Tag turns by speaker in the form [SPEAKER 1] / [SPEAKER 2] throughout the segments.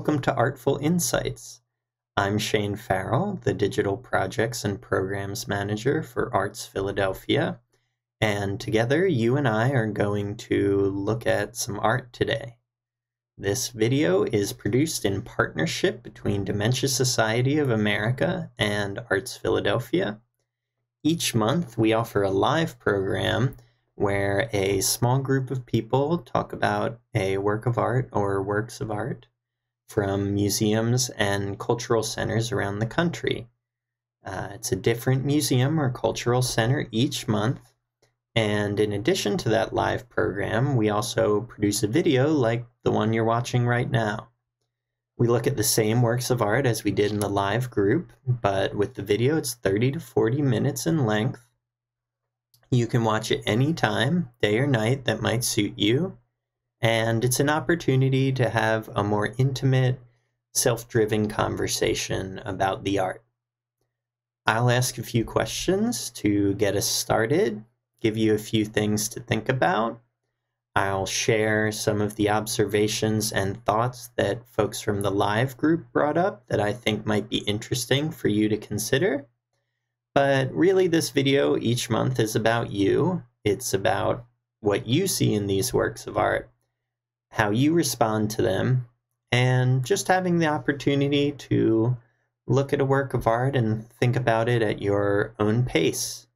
[SPEAKER 1] welcome to Artful Insights. I'm Shane Farrell, the Digital Projects and Programs Manager for ARTZ Philadelphia, and together you and I are going to look at some art today. This video is produced in partnership between Dementia Society of America and ARTZ Philadelphia. Each month we offer a live program where a small group of people talk about a work of art or works of art from museums and cultural centers around the country. Uh, it's a different museum or cultural center each month. And in addition to that live program, we also produce a video like the one you're watching right now. We look at the same works of art as we did in the live group, but with the video, it's 30 to 40 minutes in length you can watch it anytime, day or night, that might suit you. And it's an opportunity to have a more intimate, self driven conversation about the art. I'll ask a few questions to get us started, give you a few things to think about. I'll share some of the observations and thoughts that folks from the live group brought up that I think might be interesting for you to consider. But really, this video each month is about you. It's about what you see in these works of art, how you respond to them, and just having the opportunity to look at a work of art and think about it at your own pace.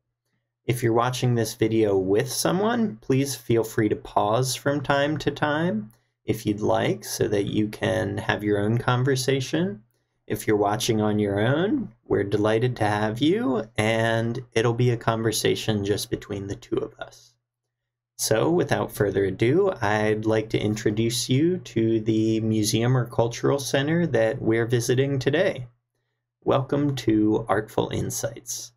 [SPEAKER 1] If you're watching this video with someone, please feel free to pause from time to time if you'd like so that you can have your own conversation. If you're watching on your own, we're delighted to have you, and it'll be a conversation just between the two of us. So, without further ado, I'd like to introduce you to the museum or cultural center that we're visiting today. Welcome to Artful Insights.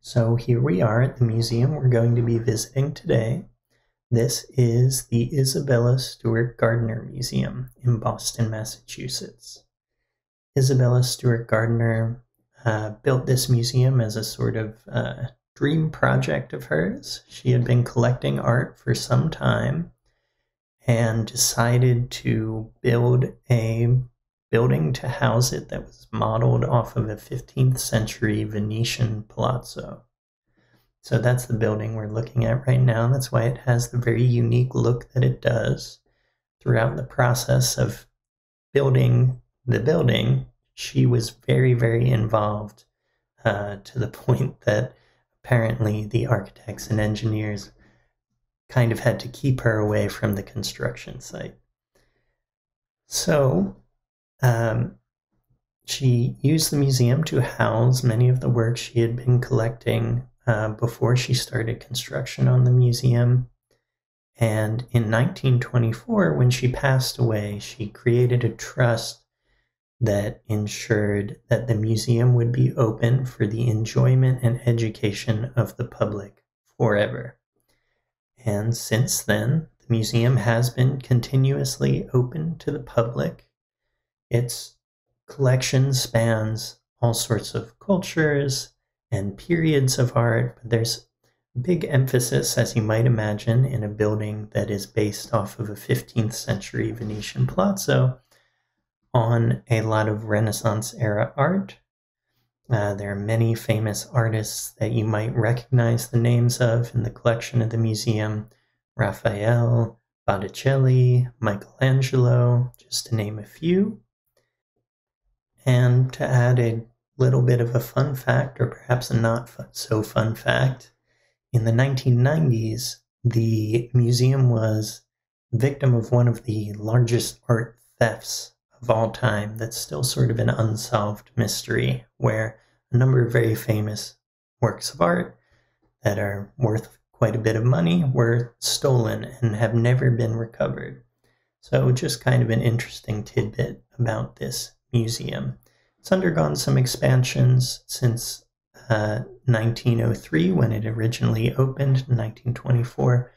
[SPEAKER 1] So, here we are at the museum we're going to be visiting today. This is the Isabella Stewart Gardner Museum in Boston, Massachusetts. Isabella Stewart Gardner uh, built this museum as a sort of uh, dream project of hers. She had been collecting art for some time and decided to build a building to house it that was modeled off of a 15th century Venetian palazzo. So that's the building we're looking at right now. That's why it has the very unique look that it does. Throughout the process of building the building, she was very, very involved uh, to the point that apparently the architects and engineers kind of had to keep her away from the construction site. So, um, she used the museum to house many of the works she had been collecting uh, before she started construction on the museum. And in 1924, when she passed away, she created a trust that ensured that the museum would be open for the enjoyment and education of the public forever. And since then, the museum has been continuously open to the public. Its collection spans all sorts of cultures, and periods of art, but there's big emphasis, as you might imagine, in a building that is based off of a 15th century Venetian palazzo on a lot of Renaissance era art. Uh, there are many famous artists that you might recognize the names of in the collection of the museum Raphael, Botticelli, Michelangelo, just to name a few. And to add a little bit of a fun fact, or perhaps a not so fun fact. In the 1990s, the museum was victim of one of the largest art thefts of all time that's still sort of an unsolved mystery, where a number of very famous works of art that are worth quite a bit of money were stolen and have never been recovered. So, just kind of an interesting tidbit about this museum. It's undergone some expansions since uh, 1903 when it originally opened, 1924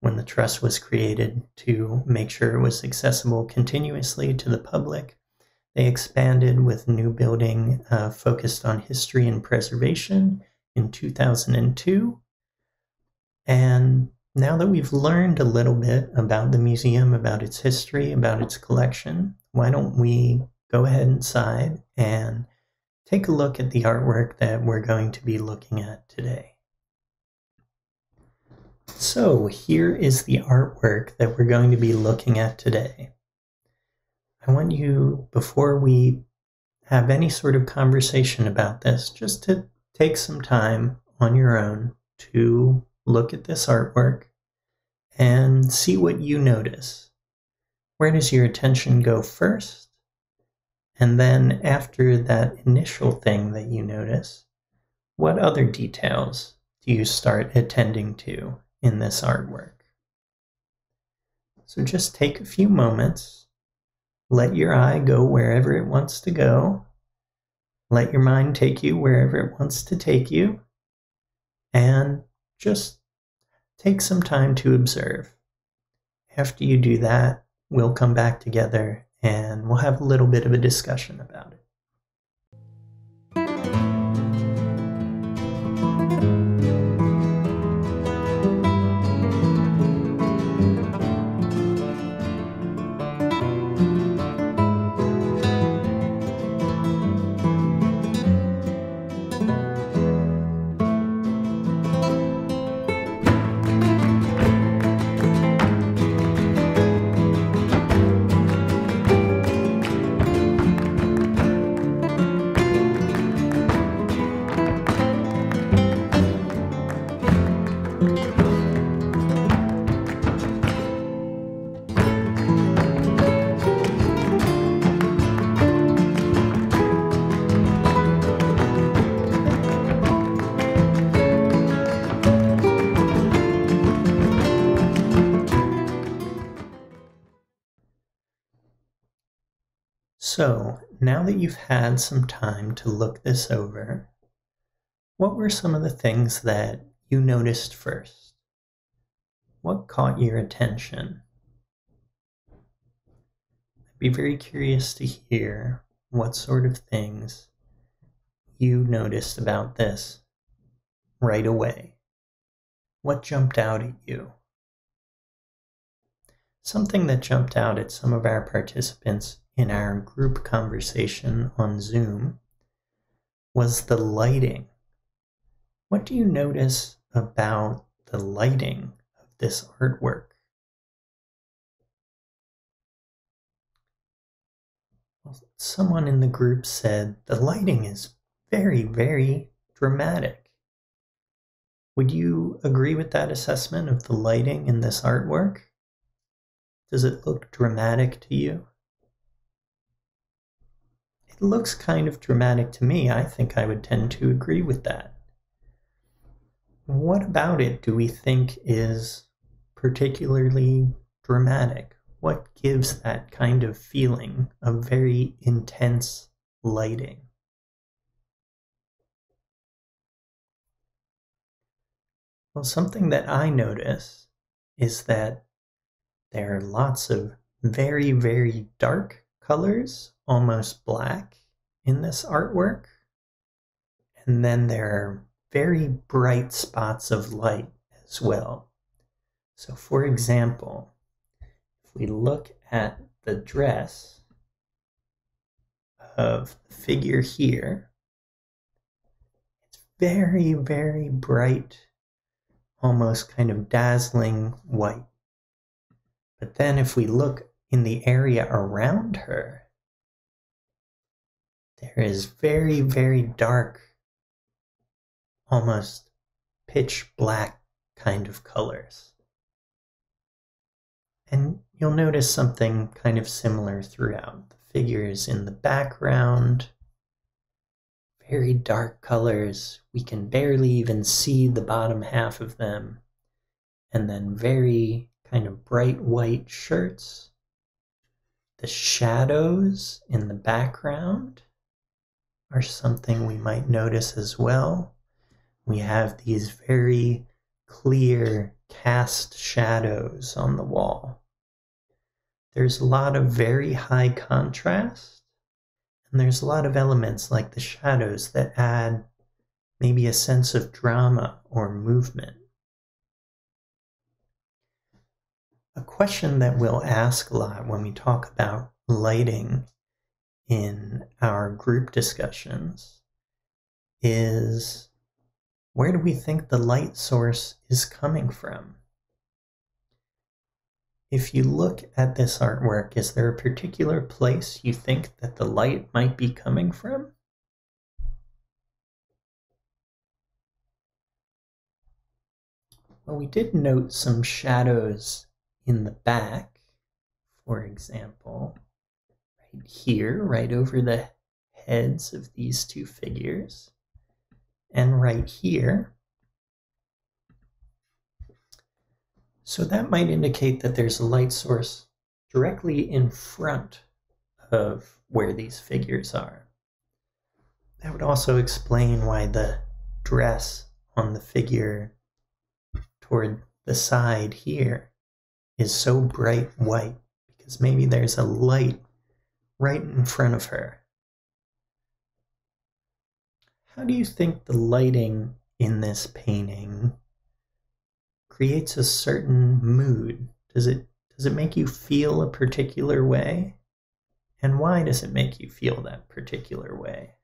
[SPEAKER 1] when the trust was created to make sure it was accessible continuously to the public. They expanded with new building uh, focused on history and preservation in 2002. And now that we've learned a little bit about the museum, about its history, about its collection, why don't we go ahead inside and take a look at the artwork that we're going to be looking at today. So here is the artwork that we're going to be looking at today. I want you, before we have any sort of conversation about this, just to take some time on your own to look at this artwork and see what you notice. Where does your attention go first? And then, after that initial thing that you notice, what other details do you start attending to in this artwork? So just take a few moments, let your eye go wherever it wants to go, let your mind take you wherever it wants to take you, and just take some time to observe. After you do that, we'll come back together and we'll have a little bit of a discussion about it. Now that you've had some time to look this over, what were some of the things that you noticed first? What caught your attention? I'd be very curious to hear what sort of things you noticed about this right away. What jumped out at you? Something that jumped out at some of our participants in our group conversation on Zoom was the lighting. What do you notice about the lighting of this artwork? Someone in the group said the lighting is very, very dramatic. Would you agree with that assessment of the lighting in this artwork? Does it look dramatic to you? Looks kind of dramatic to me. I think I would tend to agree with that. What about it do we think is particularly dramatic? What gives that kind of feeling of very intense lighting? Well, something that I notice is that there are lots of very, very dark colors almost black in this artwork. And then there are very bright spots of light as well. So, for example, if we look at the dress of the figure here, it's very, very bright, almost kind of dazzling white. But then if we look in the area around her, there is very, very dark, almost pitch black kind of colors. And you'll notice something kind of similar throughout. The figures in the background, very dark colors. We can barely even see the bottom half of them. And then very kind of bright white shirts. The shadows in the background are something we might notice as well. We have these very clear cast shadows on the wall. There's a lot of very high contrast, and there's a lot of elements like the shadows that add maybe a sense of drama or movement. a question that we'll ask a lot when we talk about lighting in our group discussions is where do we think the light source is coming from? If you look at this artwork, is there a particular place you think that the light might be coming from? Well, we did note some shadows in the back, for example, right here, right over the heads of these two figures, and right here. So that might indicate that there's a light source directly in front of where these figures are. That would also explain why the dress on the figure toward the side here is so bright white because maybe there's a light right in front of her. How do you think the lighting in this painting creates a certain mood? Does it does it make you feel a particular way? And why does it make you feel that particular way?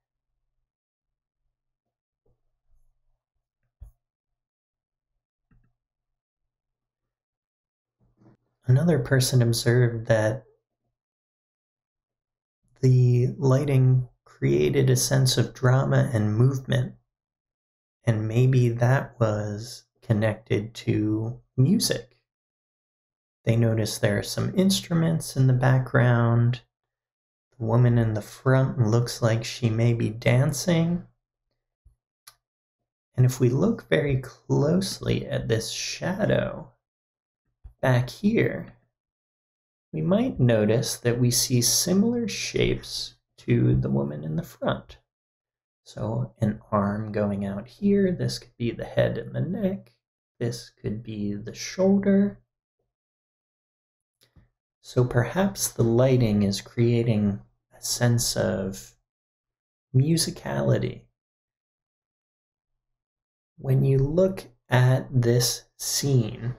[SPEAKER 1] Another person observed that lighting created a sense of drama and movement, and maybe that was connected to music. They notice there are some instruments in the background. The woman in the front looks like she may be dancing. And if we look very closely at this shadow, back here, we might notice that we see similar shapes to the woman in the front. So an arm going out here, this could be the head and the neck, this could be the shoulder. So perhaps the lighting is creating a sense of musicality. When you look at this scene,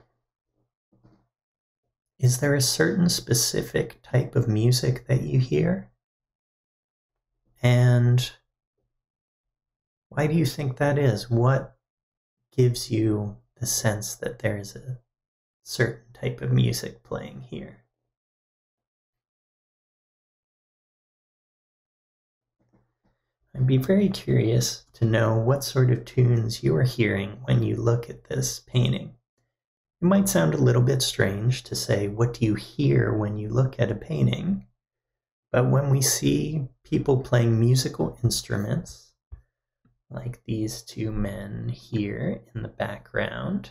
[SPEAKER 1] is there a certain specific type of music that you hear? And why do you think that is? What gives you the sense that there's a certain type of music playing here? I'd be very curious to know what sort of tunes you're hearing when you look at this painting. It might sound a little bit strange to say, what do you hear when you look at a painting? But when we see people playing musical instruments, like these two men here in the background,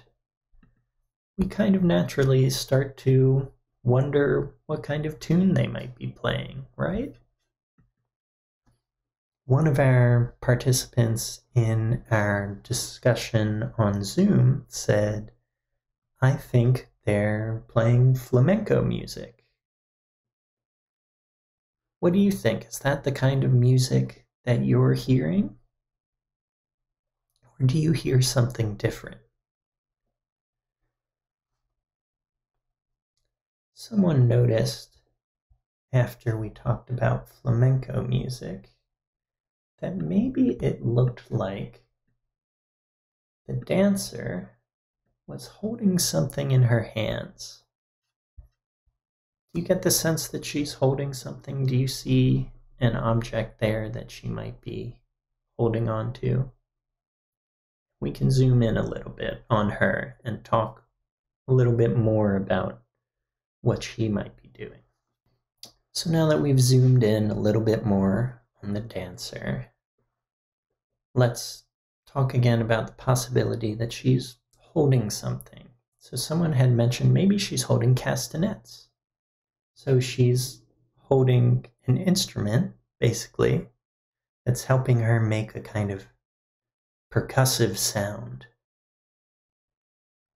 [SPEAKER 1] we kind of naturally start to wonder what kind of tune they might be playing, right? One of our participants in our discussion on Zoom said, I think they're playing flamenco music. What do you think? Is that the kind of music that you're hearing? Or do you hear something different? Someone noticed after we talked about flamenco music that maybe it looked like the dancer was holding something in her hands. You get the sense that she's holding something? Do you see an object there that she might be holding on to? We can zoom in a little bit on her and talk a little bit more about what she might be doing. So now that we've zoomed in a little bit more on the dancer, let's talk again about the possibility that she's holding something. So someone had mentioned maybe she's holding castanets. So she's holding an instrument, basically, that's helping her make a kind of percussive sound.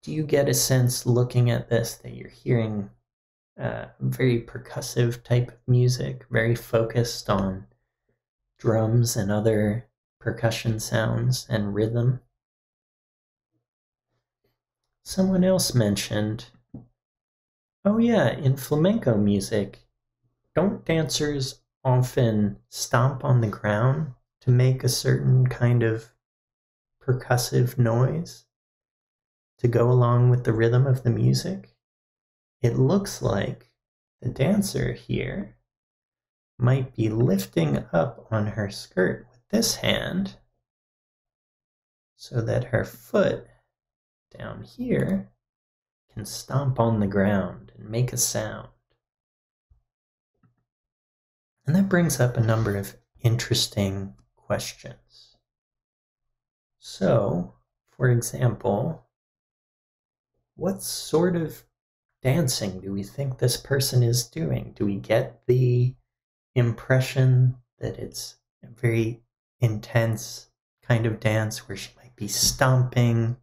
[SPEAKER 1] Do you get a sense looking at this that you're hearing uh, very percussive type of music, very focused on drums and other percussion sounds and rhythm? Someone else mentioned, Oh, yeah, in flamenco music, don't dancers often stomp on the ground to make a certain kind of percussive noise to go along with the rhythm of the music? It looks like the dancer here might be lifting up on her skirt with this hand so that her foot down here can stomp on the ground and make a sound. And that brings up a number of interesting questions. So, for example, what sort of dancing do we think this person is doing? Do we get the impression that it's a very intense kind of dance where she might be stomping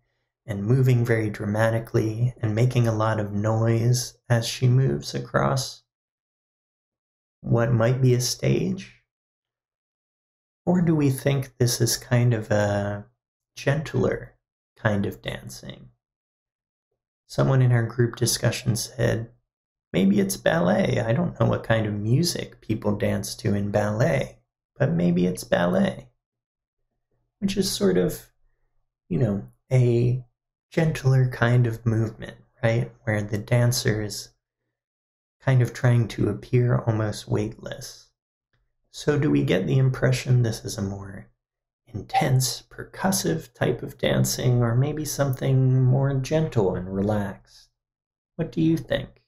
[SPEAKER 1] and moving very dramatically and making a lot of noise as she moves across what might be a stage? Or do we think this is kind of a gentler kind of dancing? Someone in our group discussion said, maybe it's ballet. I don't know what kind of music people dance to in ballet, but maybe it's ballet, which is sort of, you know, a gentler kind of movement, right? Where the dancer is kind of trying to appear almost weightless. So, do we get the impression this is a more intense, percussive type of dancing, or maybe something more gentle and relaxed? What do you think?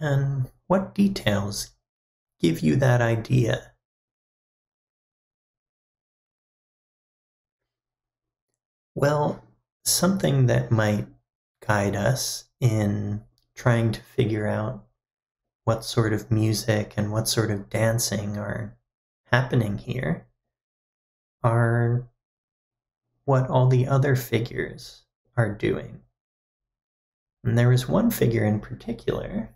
[SPEAKER 1] And what details give you that idea? Well, something that might guide us in trying to figure out what sort of music and what sort of dancing are happening here are what all the other figures are doing. And there is one figure in particular,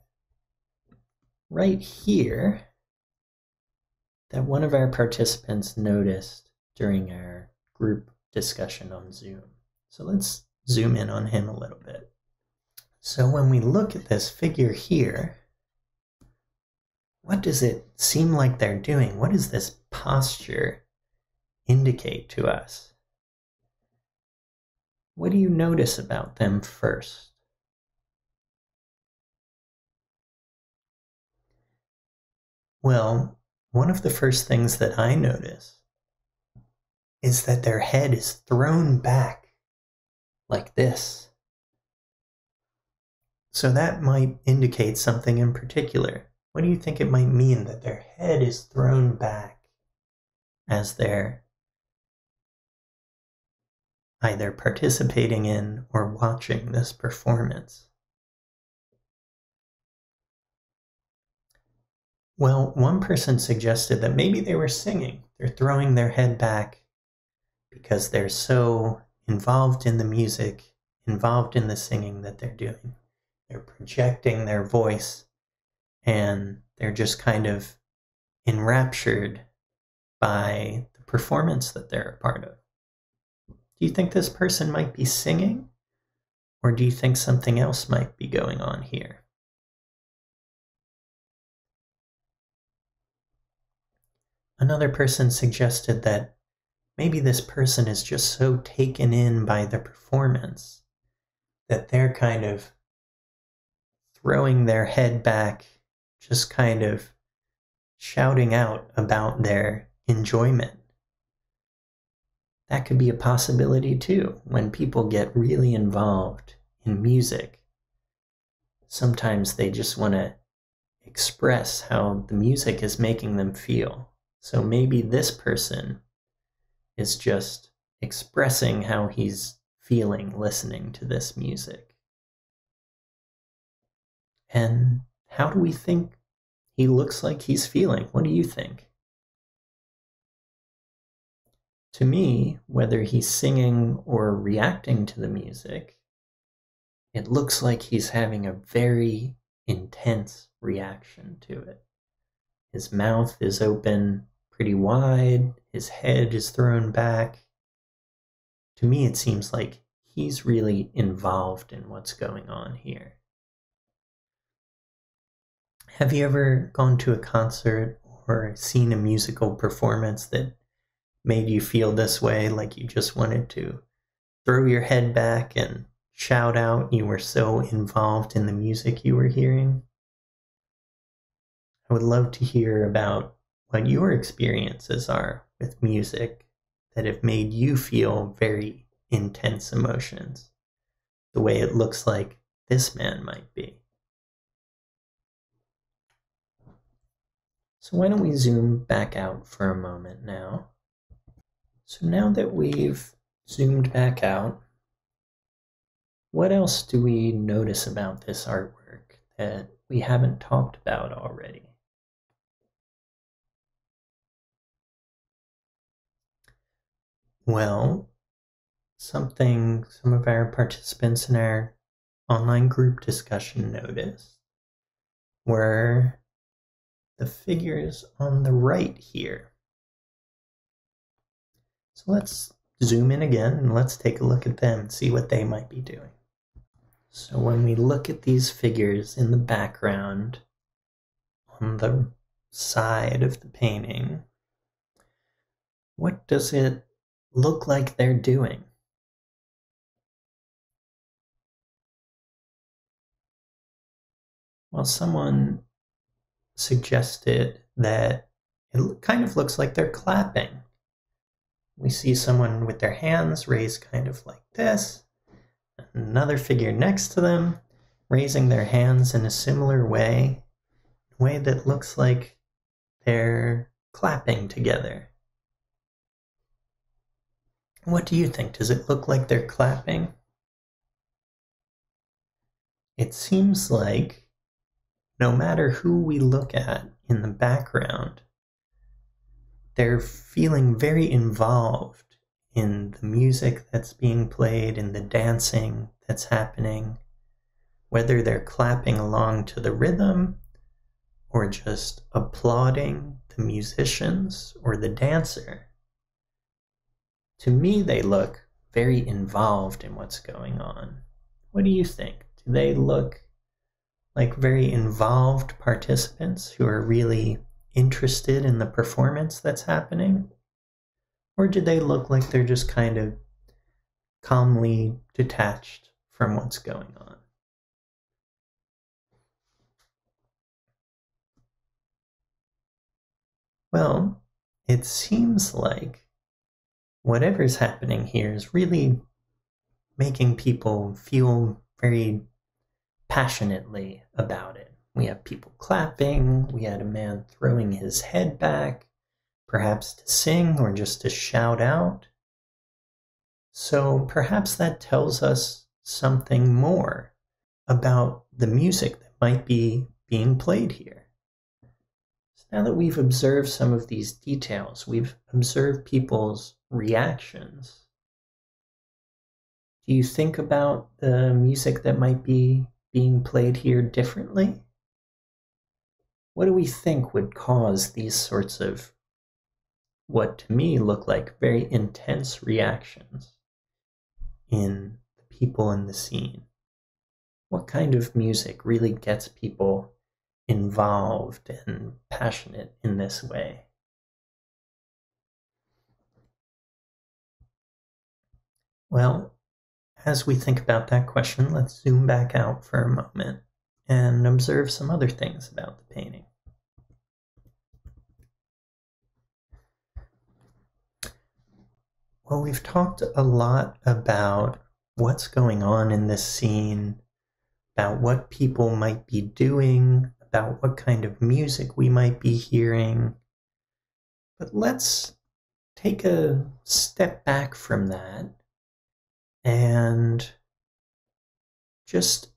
[SPEAKER 1] right here, that one of our participants noticed during our group discussion on Zoom. So let's zoom in on him a little bit. So when we look at this figure here, what does it seem like they're doing? What does this posture indicate to us? What do you notice about them first? Well, one of the first things that I notice is that their head is thrown back like this. So that might indicate something in particular. What do you think it might mean that their head is thrown back as they're either participating in or watching this performance? Well, one person suggested that maybe they were singing. They're throwing their head back because they're so involved in the music, involved in the singing that they're doing. They're projecting their voice and they're just kind of enraptured by the performance that they're a part of. Do you think this person might be singing? Or do you think something else might be going on here? Another person suggested that maybe this person is just so taken in by the performance that they're kind of throwing their head back, just kind of shouting out about their enjoyment. That could be a possibility too when people get really involved in music. Sometimes they just want to express how the music is making them feel. So maybe this person is just expressing how he's feeling listening to this music. And how do we think he looks like he's feeling? What do you think? To me, whether he's singing or reacting to the music, it looks like he's having a very intense reaction to it. His mouth is open pretty wide, his head is thrown back. To me, it seems like he's really involved in what's going on here. Have you ever gone to a concert or seen a musical performance that made you feel this way, like you just wanted to throw your head back and shout out you were so involved in the music you were hearing? I would love to hear about what your experiences are with music that have made you feel very intense emotions, the way it looks like this man might be. So, why don't we zoom back out for a moment now? So, now that we've zoomed back out, what else do we notice about this artwork that we haven't talked about already? Well, something some of our participants in our online group discussion noticed were the figures on the right here. So let's zoom in again and let's take a look at them and see what they might be doing. So when we look at these figures in the background on the side of the painting, what does it look like they're doing? Well, someone suggested that it kind of looks like they're clapping. We see someone with their hands raised kind of like this, another figure next to them raising their hands in a similar way, a way that looks like they're clapping together. What do you think? Does it look like they're clapping? It seems like no matter who we look at in the background, they're feeling very involved in the music that's being played, in the dancing that's happening, whether they're clapping along to the rhythm or just applauding the musicians or the dancer. To me, they look very involved in what's going on. What do you think? Do they look like very involved participants who are really interested in the performance that's happening? Or do they look like they're just kind of calmly detached from what's going on? Well, it seems like whatever's happening here is really making people feel very passionately about it. We have people clapping, we had a man throwing his head back, perhaps to sing or just to shout out. So perhaps that tells us something more about the music that might be being played here. So now that we've observed some of these details, we've observed people's reactions. Do you think about the music that might be being played here differently? What do we think would cause these sorts of what to me look like very intense reactions in the people in the scene? What kind of music really gets people involved and passionate in this way? Well, as we think about that question, let's zoom back out for a moment and observe some other things about the painting. Well, we've talked a lot about what's going on in this scene, about what people might be doing, about what kind of music we might be hearing. But let's take a step back from that and just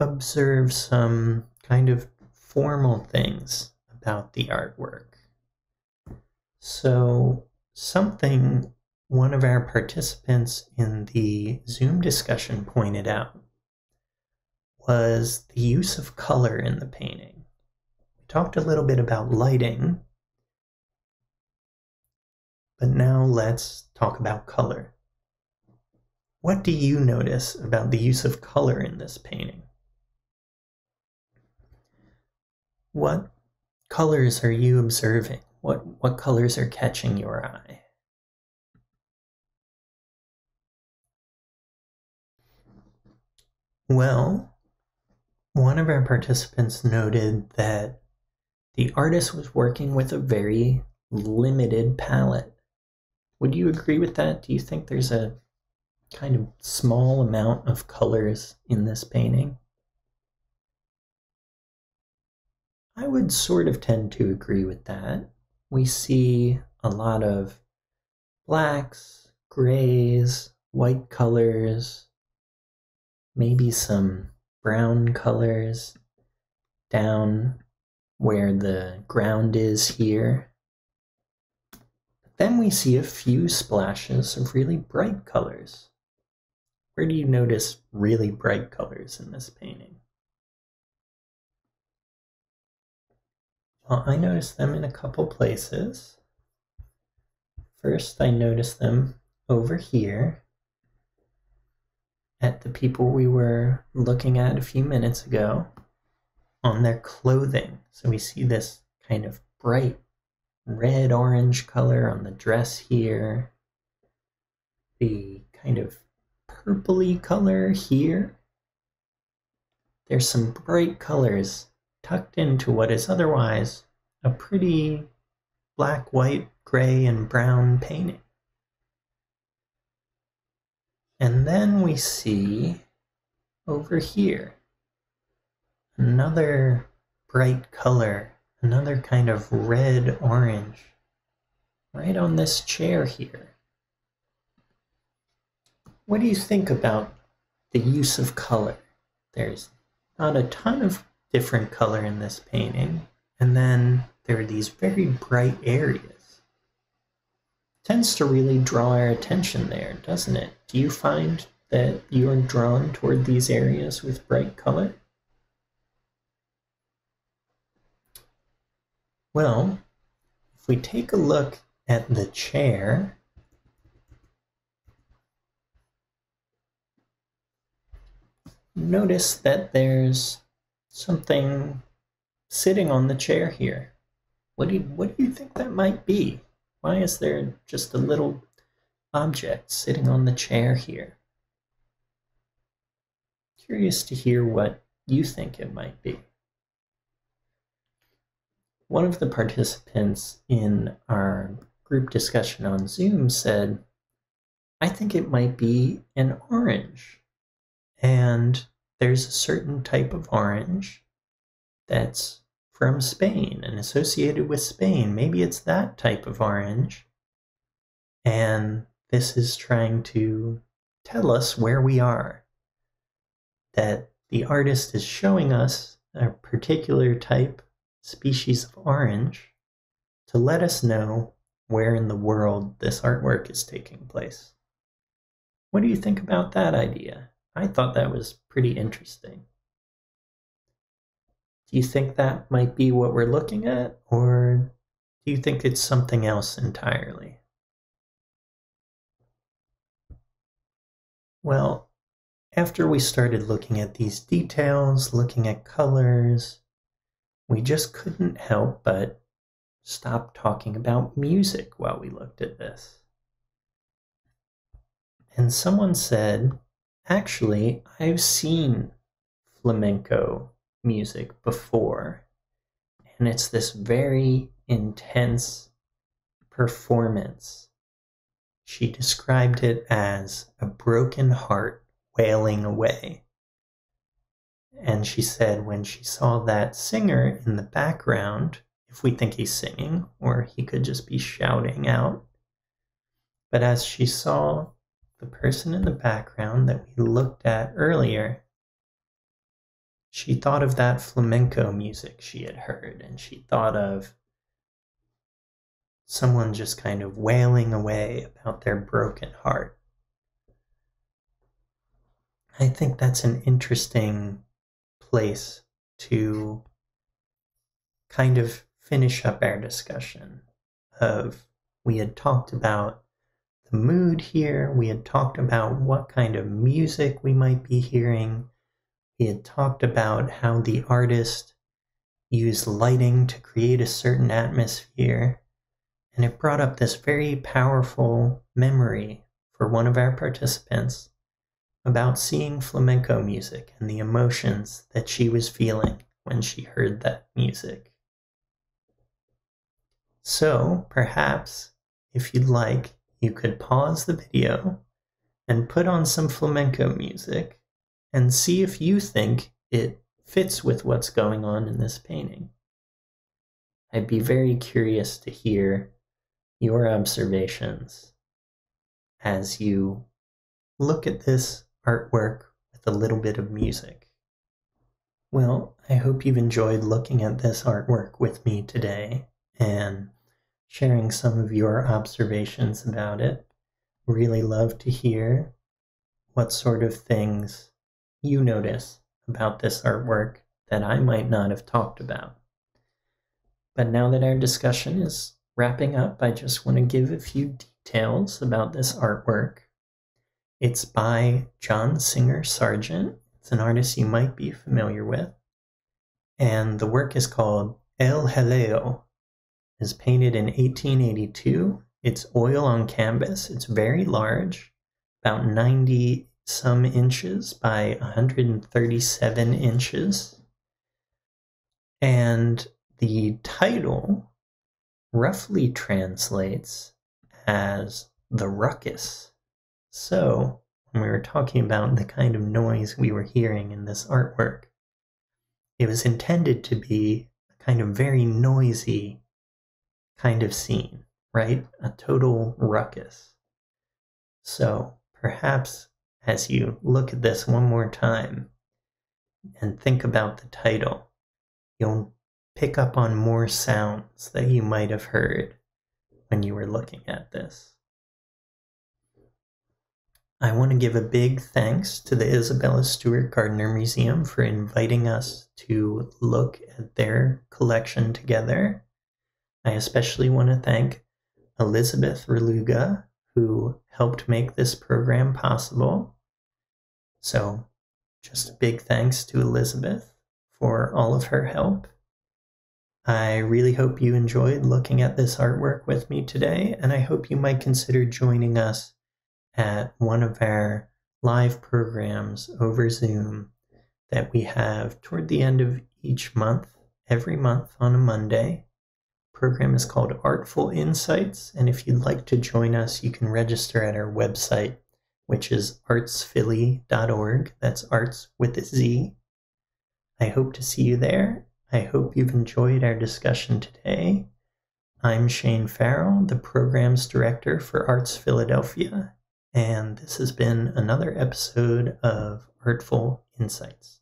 [SPEAKER 1] observe some kind of formal things about the artwork. So, something one of our participants in the Zoom discussion pointed out was the use of color in the painting. We talked a little bit about lighting, but now let's talk about color. What do you notice about the use of color in this painting? What colors are you observing? What, what colors are catching your eye? Well, one of our participants noted that the artist was working with a very limited palette. Would you agree with that? Do you think there's a kind of small amount of colors in this painting? I would sort of tend to agree with that. We see a lot of blacks, grays, white colors, maybe some brown colors down where the ground is here. Then we see a few splashes of really bright colors. Where do you notice really bright colors in this painting? Well, I noticed them in a couple places. First, I noticed them over here at the people we were looking at a few minutes ago on their clothing. So we see this kind of bright red orange color on the dress here, the kind of purpley color here. There's some bright colors tucked into what is otherwise a pretty black, white, gray, and brown painting. And then we see over here another bright color, another kind of red orange, right on this chair here. What do you think about the use of color? There's not a ton of different color in this painting, and then there are these very bright areas. It tends to really draw our attention there, doesn't it? Do you find that you are drawn toward these areas with bright color? Well, if we take a look at the chair, notice that there's something sitting on the chair here. What do you, what do you think that might be? Why is there just a little object sitting on the chair here? Curious to hear what you think it might be. One of the participants in our group discussion on Zoom said, I think it might be an orange. And there's a certain type of orange that's from Spain and associated with Spain. Maybe it's that type of orange. And this is trying to tell us where we are. That the artist is showing us a particular type, species of orange, to let us know where in the world this artwork is taking place. What do you think about that idea? I thought that was pretty interesting. Do you think that might be what we're looking at, or do you think it's something else entirely? Well, after we started looking at these details, looking at colors, we just couldn't help but stop talking about music while we looked at this. And someone said Actually, I've seen flamenco music before, and it's this very intense performance. She described it as a broken heart wailing away. And she said when she saw that singer in the background, if we think he's singing, or he could just be shouting out, but as she saw the person in the background that we looked at earlier, she thought of that flamenco music she had heard, and she thought of someone just kind of wailing away about their broken heart. I think that's an interesting place to kind of finish up our discussion of we had talked about the mood here. We had talked about what kind of music we might be hearing. We had talked about how the artist used lighting to create a certain atmosphere. And it brought up this very powerful memory for one of our participants about seeing flamenco music and the emotions that she was feeling when she heard that music. So, perhaps, if you'd like, you could pause the video and put on some flamenco music and see if you think it fits with what's going on in this painting. I'd be very curious to hear your observations as you look at this artwork with a little bit of music. Well, I hope you've enjoyed looking at this artwork with me today and sharing some of your observations about it. Really love to hear what sort of things you notice about this artwork that I might not have talked about. But now that our discussion is wrapping up, I just want to give a few details about this artwork. It's by John Singer Sargent. It's an artist you might be familiar with. And the work is called El Jaleo. It's painted in 1882. It's oil on canvas. It's very large, about 90 some inches by 137 inches. And the title roughly translates as the ruckus. So, when we were talking about the kind of noise we were hearing in this artwork, it was intended to be a kind of very noisy kind of scene, right? A total ruckus. So, perhaps as you look at this one more time and think about the title, you'll pick up on more sounds that you might have heard when you were looking at this. I want to give a big thanks to the Isabella Stewart Gardner Museum for inviting us to look at their collection together. I especially want to thank Elizabeth Reluga, who helped make this program possible. So, just a big thanks to Elizabeth for all of her help. I really hope you enjoyed looking at this artwork with me today, and I hope you might consider joining us at one of our live programs over Zoom that we have toward the end of each month, every month on a Monday. Program is called Artful Insights, and if you'd like to join us, you can register at our website, which is artzphilly.org. That's ARTZ with a Z. I hope to see you there. I hope you've enjoyed our discussion today. I'm Shane Farrell, the Programs Director for ARTZ Philadelphia, and this has been another episode of Artful Insights.